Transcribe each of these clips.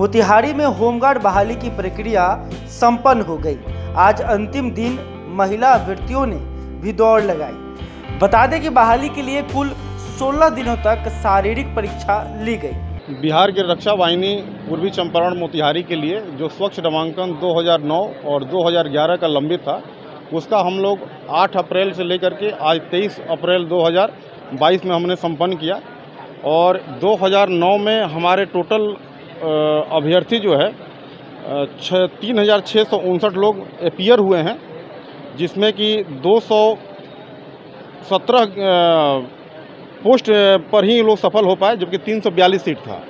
मोतिहारी में होमगार्ड बहाली की प्रक्रिया संपन्न हो गई। आज अंतिम दिन महिला अभ्यर्थियों ने भी दौड़ लगाई। बता दें कि बहाली के लिए कुल 16 दिनों तक शारीरिक परीक्षा ली गई। बिहार की रक्षा वाहिनी पूर्वी चंपारण मोतिहारी के लिए जो स्वच्छ नामांकन 2009 और 2011 का लंबित था, उसका हम लोग 8 अप्रैल से लेकर के आज 23 अप्रैल 2022 में हमने संपन्न किया। और 2009 में हमारे टोटल अभ्यर्थी जो है छ तीन हज़ार छः सौ उनसठ लोग अपियर हुए हैं, जिसमें कि दो सौ सत्रह पोस्ट पर ही लोग सफल हो पाए, जबकि तीन सौ बयालीस सीट था।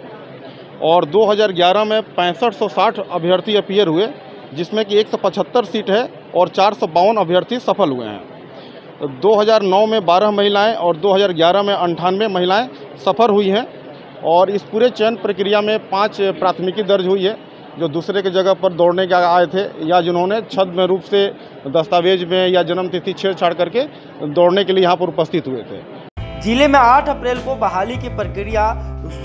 और 2011 में पैंसठ सौ साठ अभ्यर्थी अपियर हुए, जिसमें कि 175 सीट है और चार सौ बावन अभ्यर्थी सफल हुए हैं। 2009 में 12 महिलाएँ और 2011 में अंठानवे महिलाएँ सफल हुई हैं और इस पूरे चयन प्रक्रिया में पाँच प्राथमिकी दर्ज हुई है, जो दूसरे के जगह पर दौड़ने के आए थे, या जिन्होंने छद्म रूप से दस्तावेज़ में या जन्म तिथि छेड़छाड़ करके दौड़ने के लिए यहाँ पर उपस्थित हुए थे। ज़िले में 8 अप्रैल को बहाली की प्रक्रिया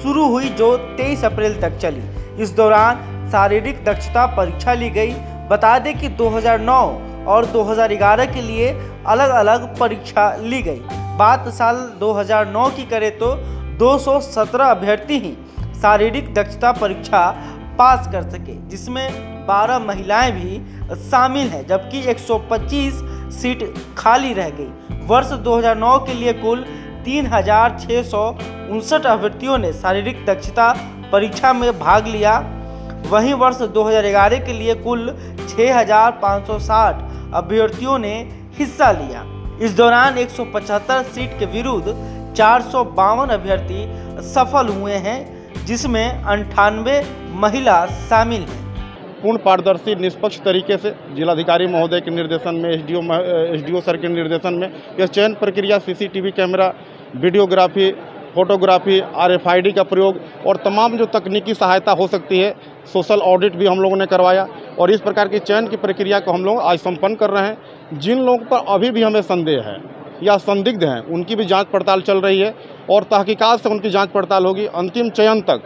शुरू हुई, जो 23 अप्रैल तक चली। इस दौरान शारीरिक दक्षता परीक्षा ली गई। बता दें कि 2009 और 2011 के लिए अलग अलग परीक्षा ली गई। बात साल 2009 की करें तो 217 अभ्यर्थी ही शारीरिक दक्षता परीक्षा पास कर सके जिसमें 12 महिलाएँ भी शामिल हैं जबकि 125 सीट खाली रह गई। वर्ष 2009 के लिए कुल तीन हज़ार सौ उनसठ अभ्यर्थियों ने शारीरिक दक्षता परीक्षा में भाग लिया। वहीं वर्ष 2011 के लिए कुल 6,560 अभ्यर्थियों ने हिस्सा लिया। इस दौरान 175 सीट के विरुद्ध चार सौ बावन अभ्यर्थी सफल हुए हैं, जिसमें अंठानवे महिला शामिल हैं। पूर्ण पारदर्शी, निष्पक्ष तरीके से जिलाधिकारी महोदय के निर्देशन में, एसडीओ एसडीओ सर के निर्देशन में यह चयन प्रक्रिया, CCTV camera, videography, photography, RFID का प्रयोग और तमाम जो तकनीकी सहायता हो सकती है, सोशल ऑडिट भी हम लोगों ने करवाया और इस प्रकार की चयन की प्रक्रिया को हम लोग आज संपन्न कर रहे हैं। जिन लोगों पर अभी भी हमें संदेह है या संदिग्ध हैं, उनकी भी जाँच पड़ताल चल रही है और तहकीकात से उनकी जाँच पड़ताल होगी। अंतिम चयन तक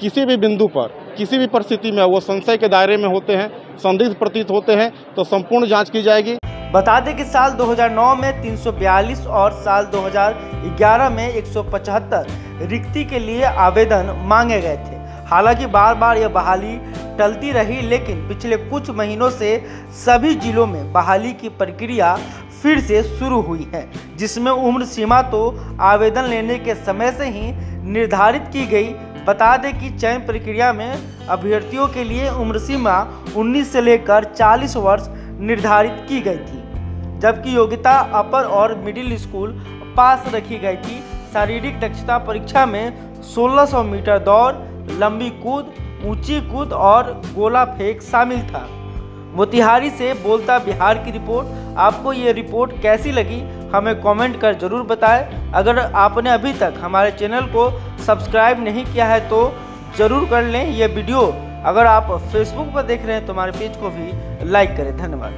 किसी भी बिंदु पर, किसी भी परिस्थिति में वो संशय के दायरे में होते हैं, संदिग्ध प्रतीत होते हैं तो संपूर्ण जाँच की जाएगी। बता दें कि साल 2009 में 342 और साल 2011 में 175 रिक्ति के लिए आवेदन मांगे गए थे। हालाँकि बार बार यह बहाली टलती रही, लेकिन पिछले कुछ महीनों से सभी जिलों में बहाली की प्रक्रिया फिर से शुरू हुई है, जिसमें उम्र सीमा तो आवेदन लेने के समय से ही निर्धारित की गई। बता दें कि चयन प्रक्रिया में अभ्यर्थियों के लिए उम्र सीमा 19 से लेकर 40 वर्ष निर्धारित की गई थी, जबकि योग्यता अपर और मिडिल स्कूल पास रखी गई थी। शारीरिक दक्षता परीक्षा में 1600 मीटर दौड़, लंबी कूद, ऊँची कूद और गोला फेंक शामिल था। मोतिहारी से बोलता बिहार की रिपोर्ट। आपको ये रिपोर्ट कैसी लगी, हमें कमेंट कर ज़रूर बताएँ। अगर आपने अभी तक हमारे चैनल को सब्सक्राइब नहीं किया है तो ज़रूर कर लें यह वीडियो। अगर आप फेसबुक पर देख रहे हैं तो हमारे पेज को भी लाइक करें। धन्यवाद।